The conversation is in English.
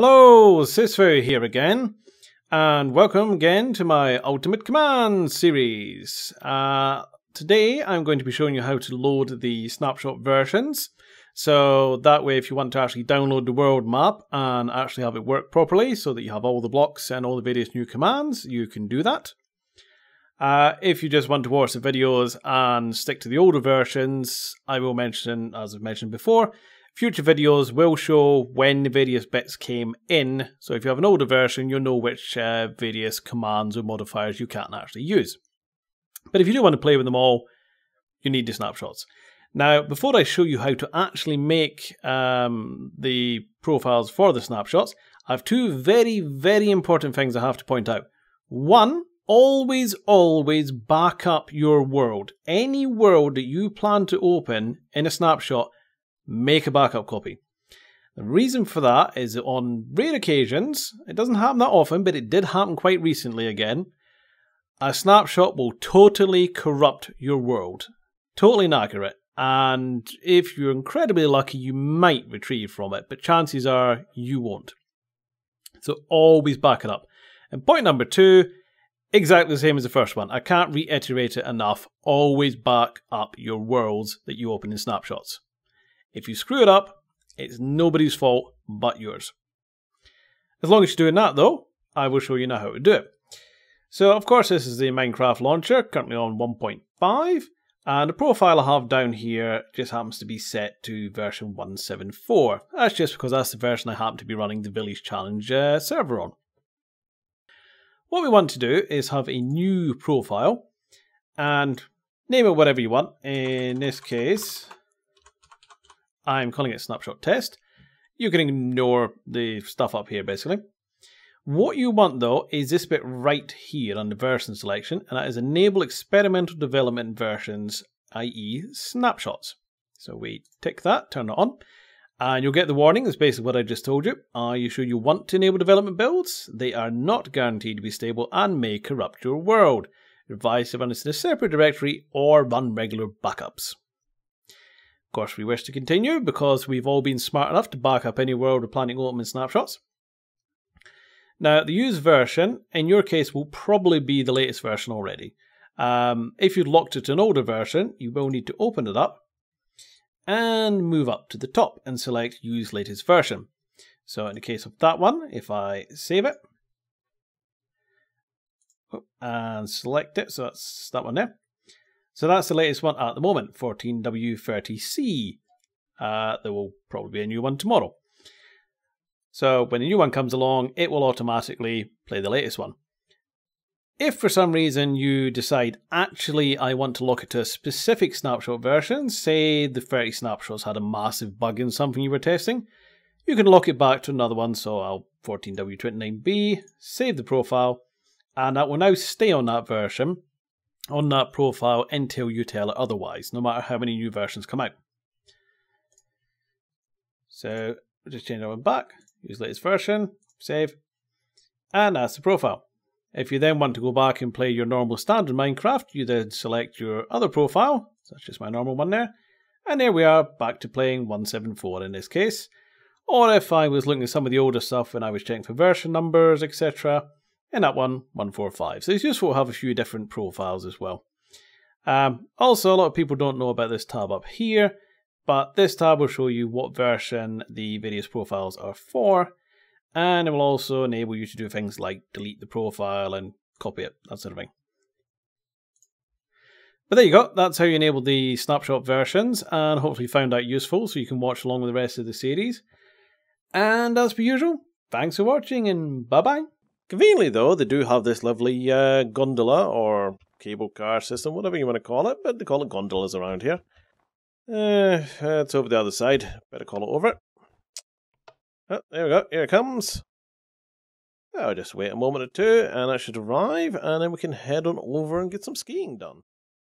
Hello, Sisfo here again, and welcome again to my Ultimate Command series. Uh, today I'm going to be showing you how to load the snapshot versions. So that way if you want to actually download the world map and actually have it work properly so that you have all the blocks and all the various new commands, you can do that. Uh, if you just want to watch the videos and stick to the older versions, I will mention, as I've mentioned before, Future videos will show when the various bits came in, so if you have an older version, you'll know which uh, various commands or modifiers you can't actually use. But if you do want to play with them all, you need the snapshots. Now, before I show you how to actually make um, the profiles for the snapshots, I have two very, very important things I have to point out. One, always, always back up your world. Any world that you plan to open in a snapshot, make a backup copy. The reason for that is that on rare occasions, it doesn't happen that often, but it did happen quite recently again, a snapshot will totally corrupt your world. Totally inaccurate. And if you're incredibly lucky, you might retrieve from it, but chances are you won't. So always back it up. And point number two, exactly the same as the first one. I can't reiterate it enough. Always back up your worlds that you open in snapshots. If you screw it up, it's nobody's fault but yours. As long as you're doing that though, I will show you now how to do it. So of course this is the Minecraft launcher, currently on 1.5, and the profile I have down here just happens to be set to version 174. That's just because that's the version I happen to be running the Village Challenge uh, server on. What we want to do is have a new profile, and name it whatever you want. In this case, I'm calling it snapshot test. You can ignore the stuff up here basically. What you want though is this bit right here on the version selection, and that is enable experimental development versions, i.e. snapshots. So we tick that, turn it on, and you'll get the warning. That's basically what I just told you. Are you sure you want to enable development builds? They are not guaranteed to be stable and may corrupt your world. Advise to run this in a separate directory or run regular backups. Of course, we wish to continue because we've all been smart enough to back up any world we're planning open snapshots. Now, the used version, in your case, will probably be the latest version already. Um, if you'd locked it to an older version, you will need to open it up and move up to the top and select Use Latest Version. So in the case of that one, if I save it and select it, so that's that one there, so that's the latest one at the moment, 14W30C. Uh, there will probably be a new one tomorrow. So when a new one comes along, it will automatically play the latest one. If for some reason you decide, actually, I want to look at a specific snapshot version, say the 30 snapshots had a massive bug in something you were testing, you can lock it back to another one. So I'll 14W29B, save the profile, and that will now stay on that version on that profile until you tell it otherwise, no matter how many new versions come out. So just change that one back, use latest version, save, and that's the profile. If you then want to go back and play your normal standard Minecraft, you then select your other profile, that's just my normal one there, and there we are, back to playing 174 in this case. Or if I was looking at some of the older stuff when I was checking for version numbers, etc., and that one 145. So it's useful to have a few different profiles as well. Um, also, a lot of people don't know about this tab up here, but this tab will show you what version the various profiles are for, and it will also enable you to do things like delete the profile and copy it, that sort of thing. But there you go, that's how you enable the snapshot versions, and hopefully you found that useful so you can watch along with the rest of the series. And as per usual, thanks for watching and bye bye. Conveniently, though, they do have this lovely uh, gondola or cable car system, whatever you want to call it, but they call it gondolas around here. Uh, it's over the other side. Better call it over. Oh, there we go. Here it comes. I'll just wait a moment or two, and that should arrive, and then we can head on over and get some skiing done.